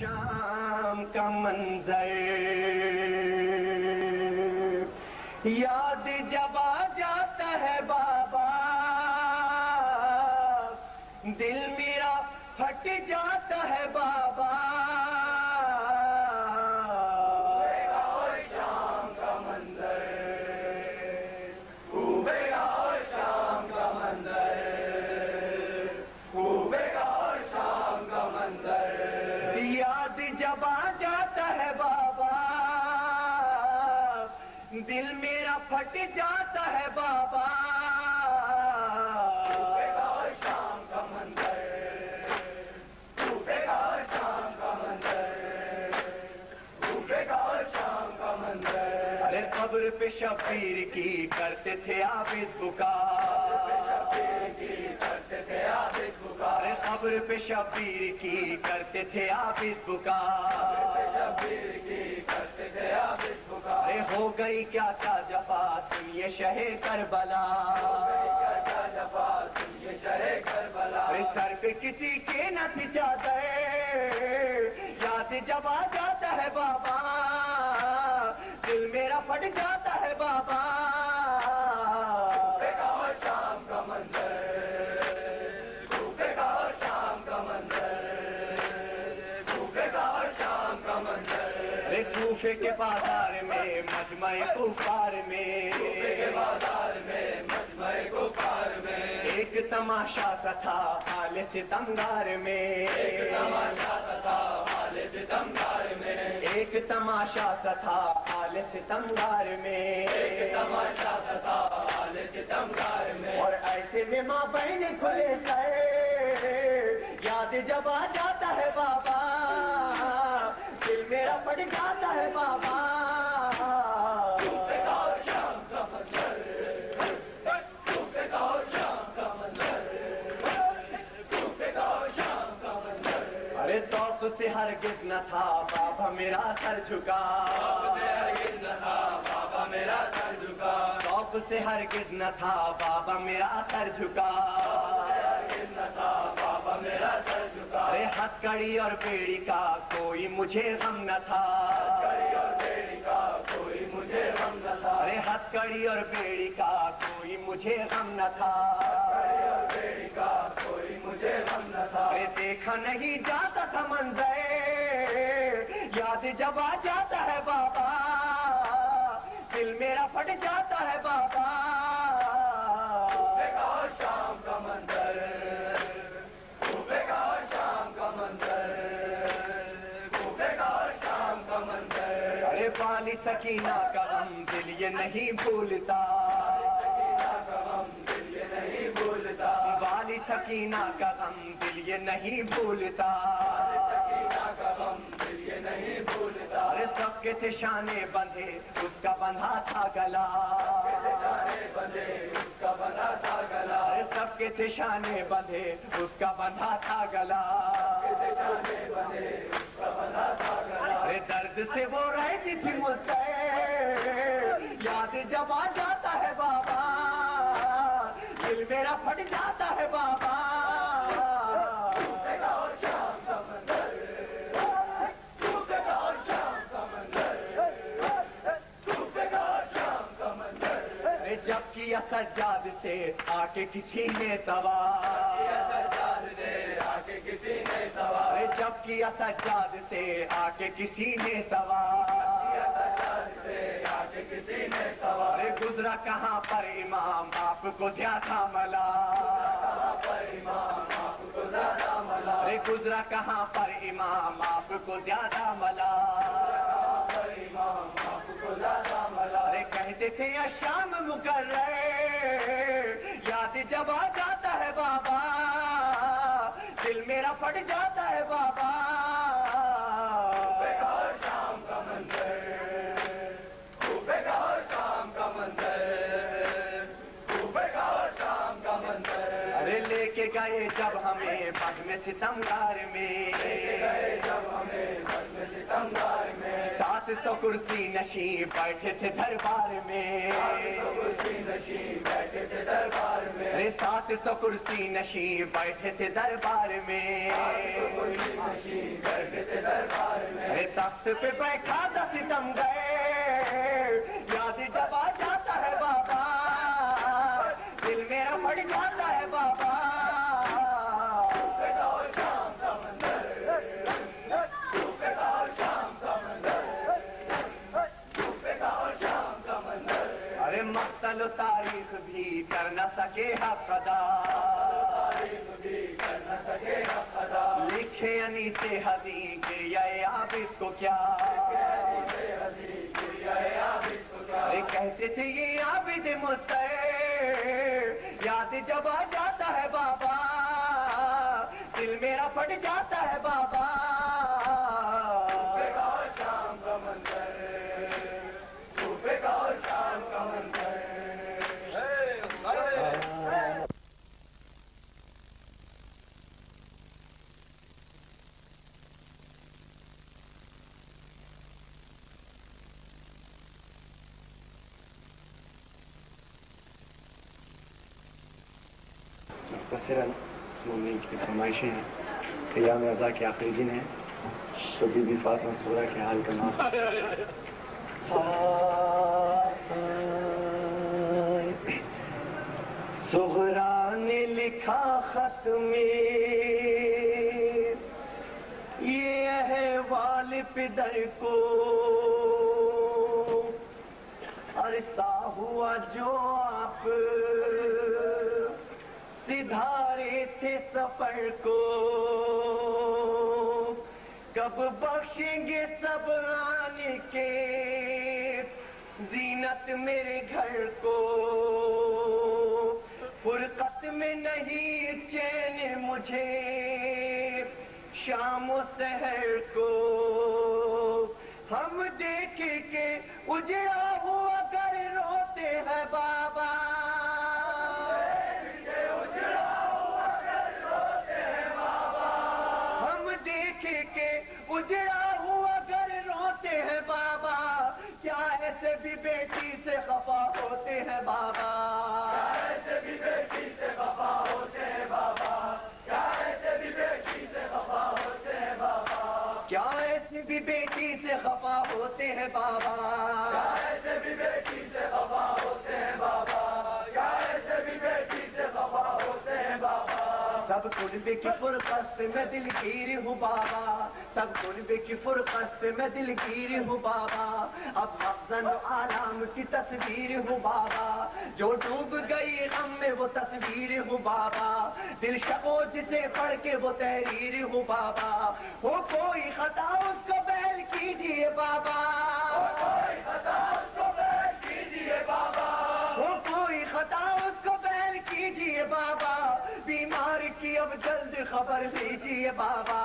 शाम का मंजर। याद शाम का मंजर अरे कब्र पे शबीर की करते थे आबिद अरे कब्र पे शबीर की करते थे आबिद पुकार शबीर की करते थे आबिद पुकार अरे हो गई क्या क्या जफा? जफा सुनिए शहे करबला। अरे सर पे किसी के न जाता याद जब आ जाता है बाबा दिल मेरा फट जाता है बाबा। शाम का और शाम का और शाम का मंजर अरे के बाज़ार में मजमय कुफार में। के बाज़ार में मजमय कुफार में एक तमाशा सा था हाल सितमगार में। एक तमाशा सा था हाल सितमगार में एक तमाशा सा था हाल सितमगार में एक तमाशा सा था हाल सितमगार में। और ऐसे में माँ बहन खुले गए। याद जब आ जाता है बाबा, दिल मेरा पड़ जाता है बाबा। तौक हर किस न था बाबा मेरा सर झुका। हरगिज न था बाबा मेरा सर झुका। शौक से हर हरगिज न था बाबा मेरा सर झुका। हरगिज न था बाबा मेरा सर झुका। अरे हथकड़ी और पेड़ी का कोई मुझे गम न था हथकड़ी और बेड़ी का कोई मुझे गम न था हथकड़ी और बेड़ी का कोई मुझे गम न था। कड़ी और बेड़ी का कोई मुझे गम न था। अरे देखा नहीं जाता था मंजर याद जब आ जाता है बाबा दिल मेरा फट जाता है बाबा। पानी सकीना का हम दिल ये नहीं भूलता। वाली सकीना का हम दिल ये नहीं भूलता। अरे सबके थे शाने बंधे, उसका बंधा था गला। बंधे उसका बंधा था गला शाने बंधे, उसका बंधा था गला। अरे दर्द से वो रहती थी मुझसे। याद जब आ जाता है बाबा, दिल मेरा फट जाता है बाबा। जब सज्जाद से आके किसी ने सवार किसी ने सवार अरे जब किया सज्जाद से आके किसी ने सवार गुजरा कहाँ पर इमाम आपको दिया था पर इमाम आपको ज़्यादा मला। अरे गुजरा कहाँ पर इमाम आपको ज़्यादा मला। थे या शाम मुकर याद जब आ जाता है बाबा दिल मेरा फट जाता है बाबा। शाम का और शाम का शाम का अरे लेके गए जब हमें पग में सितमगार में गए जब हमें पग में सितमगार में सात सौ कुर्सी नशी बैठे थे दरबार में। अरे सात सौ कुर्सी नशी बैठे थे दरबार में। अरे तख्त पे बैठा था सितम गए याद आ जाता है बाबा। दिल मेरा फट जाता है बाबा। तारीख भी कर न सके हकदा लिखे अनी से हदी के ये आप इसको क्या कहते थे, ये आबिद मुस्तर, याद जब आ जाता है बाबा, दिल मेरा फट जाता है बाबा शाम का मंदिर शाम का मंदिर मुख्तसरा मम्मी की फरमाइशें हैं क़याम रजा के आखिरी दिन है तो बीबी फातमा सोरा के हाल का नाम सुहरा ने लिखा खत में, ये अहवाल पिदर को अरसा हुआ जो आप सिधारे थे सफ़र को। कब बख्शेंगे सब आने के जीनत मेरे घर को। फुरकत में नहीं चैन मुझे शाम शहर को। हम देख के उजड़ा होते सब की फुरकत से मैं दिलगीर हूँ बाबा। सब कुर्बे की फुरकत से मैं दिलगीर हूँ बाबा। अब अफजन आलाम की तस्वीर हूँ बाबा। जो डूब गई गम में वो तस्वीर हूँ बाबा। दिल शको जिसे पढ़ के वो तहरीर हूँ बाबा। हो कोई खता उसको बैल कीजिए बाबा। कीजिए बाबा। हो कोई खता उसको बैल कीजिए बाबा। बीमार अब जल्द खबर लीजिए बाबा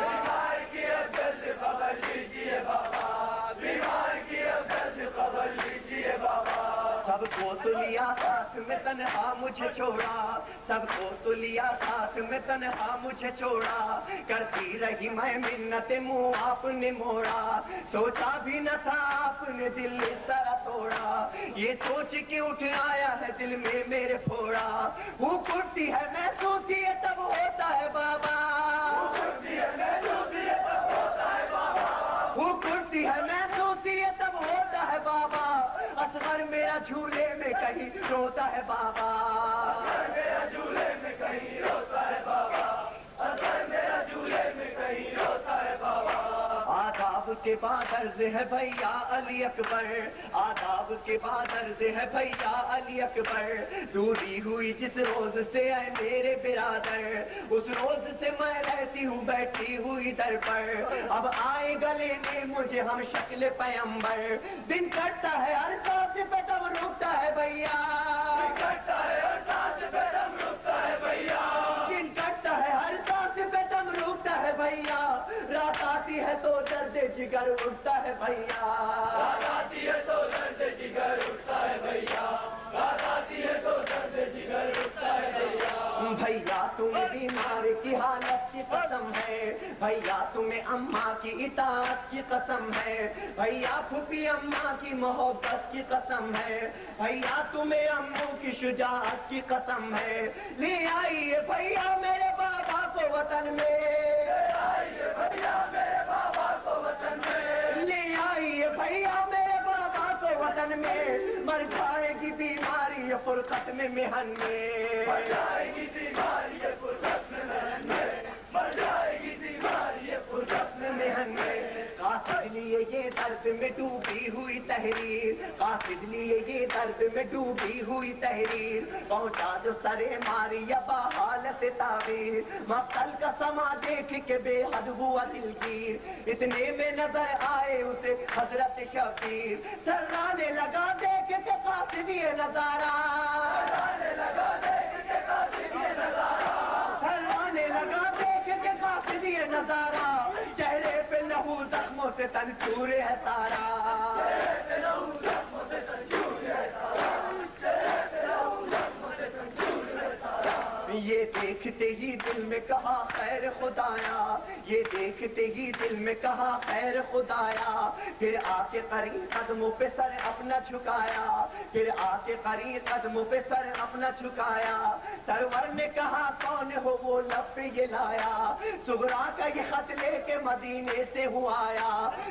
बीमार की अब जल्द खबर लीजिए बाबा बीमार की अब जल्द खबर लीजिए बाबा सबको तो लिया साथ में तनहा मुझे छोड़ा सबको तो लिया साथ में तनहा मुझे छोड़ा करती रही मैं मिन्नत मुँह आपने मोड़ा सोचा भी न था आपने दिल तोड़ा ये सोच के उठ आया है दिल में मेरे फोड़ा। वो कुर्ती है मैं सोती है तब होता है बाबा। वो कुर्ती है मैं सोती है तब होता है बाबा। वो कुर्सी है मैं सोची है तब होता है बाबा। असगर मेरा झूले में कहीं रोता है बाबा मेरा झूले में कहीं रोता है बाबा असगर मेरा झूले में कहीं रोता है बाबा आदाब के बाद अर्ज़ है भैया अली अकबर। आदाब के बाद अर्ज़ है भैया अली अकबर। दूरी हुई जिस रोज से है मेरे बिरादर। उस रोज से मैं रहती हूँ, बैठी हुई दर पर। अब आए गले में मुझे हम शक्ल पैम्बर दिन कटता है, हर सांस पे दम रुकता है भैया। कटता है आती है तो दर्द जिगर उठता है भैया। आती है तो दर्द जिगर उठता है भैया। आती है तो दर्द जिगर उठता है भैया। भैया तुम्हें बीमार की हालत की कसम है। भैया तुम्हें अम्मा की इताअत की कसम है। भैया फूफी अम्मा की मोहब्बत की कसम है। भैया तुम्हें अम्मू की शुजात की कसम है। ले आइए भैया मेरे बीमारी ये फुर्सत में मिहन में मर जाएगी बीमारी ये फुर्सत में महन में मर जाएगी बीमारी ये फुर्सत में मिहन में कासिद लिए ये दर्द में डूबी हुई तहरीर। कासिद लिए ये दर्द में डूबी हुई तहरीर। पहुँचा जो सरे मारी या बहाल से ताबीर। मक्तल का समा देख के बेहद हुआ दिलगीर। इतने में नज़र आए उसे हज़रत शबीर सर्राने लगा देख के कासिद ये नज़ारा। लगा से चूरे है सारा। ये देखते ही दिल में कहा, खैर खुदाया। ये देखते ही दिल में कहा, खैर खुदाया। फिर आके करी कदमों पे सर अपना झुकाया। फिर आके करी कदमों पे सर अपना झुकाया। सरवर ने कहा, कौन हो वो लब ये लाया? सुगरा का ये खत मदीने से हुआ आया।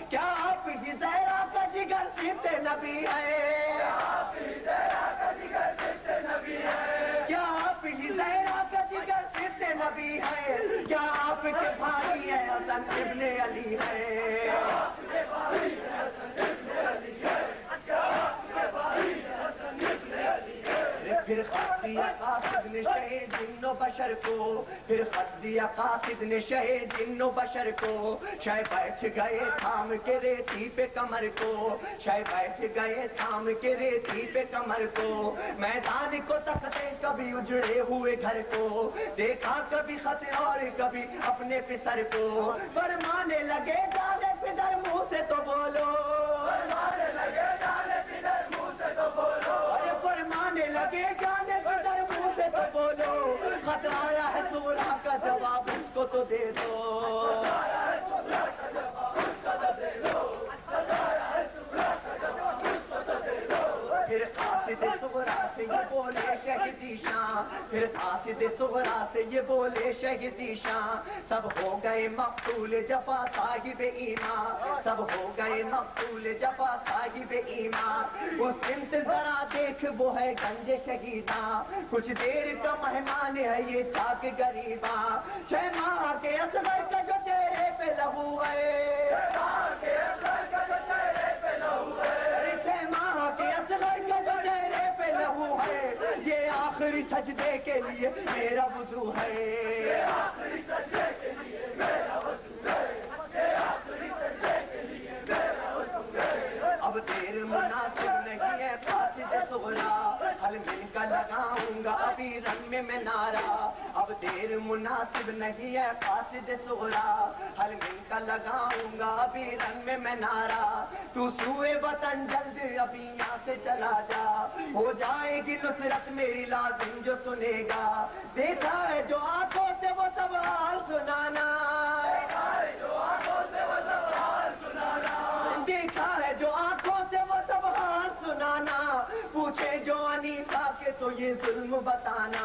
क्या आप ही? जहरा का जिगर सिर्फ़ नबी है? क्या आप ही जहरा का जिगर सिर्फ़ नबी है? क्या आपके भाई है अली है फिर खत दिया कासिद ने शहीद जिन्नो बशर को, फिर खत दिया कासिद ने शहीद जिन्नो बशर को। शाय बैठ गए थाम के रेती पे कमर को शाय बैठ गए थाम के रेती पे कमर को। मैदान को तकते कभी उजड़े हुए घर को, देखा कभी खत और कभी अपने पितर को। फरमाने लगे, जाने पितर मुँह से तो बोलो। लगे, जाने किधर मुँह से तो बोलो। अरे फरमाने लगे, जाने पितर मुँह से तो बोलो। जवाब उसको तो दे दो फिर कासिद सुगरा से ये बोले शहीदी शाह फिर कासिद सुगरा से ये बोले शहीदी शाह। सब हो गए मकतूल जफा साहिब ईमा सब हो गए मकतूल जफा साहिब ईमा उस सिमत जरा देख, वो है गंजे शहीदा। कुछ देर का मेहमान है ये चाक गरीबा। छह माह के असगर का जो तेरे पे लहू है सजदे के लिए मेरा वज़ू है। है। है। अब देर मुनासिब नहीं है कासिद सुगरा हल मिलकर लगाऊँगा अभी रंग में मैं नारा। अब देर मुनासिब नहीं है कासिद सुगरा हल मिलकर लगाऊँगा अभी रंग में मैं नारा। तू सुए वतन जल्द अभी यहाँ से चला जा। हो जाएगी नुसरत मेरी लाजिम जो सुनेगा। देखा है जो आँखों से वो सवाल सुनाना देखा है जो आँखों से वो सब हाल सुनाना पूछे जो अनीता के तो ये जुल्म बताना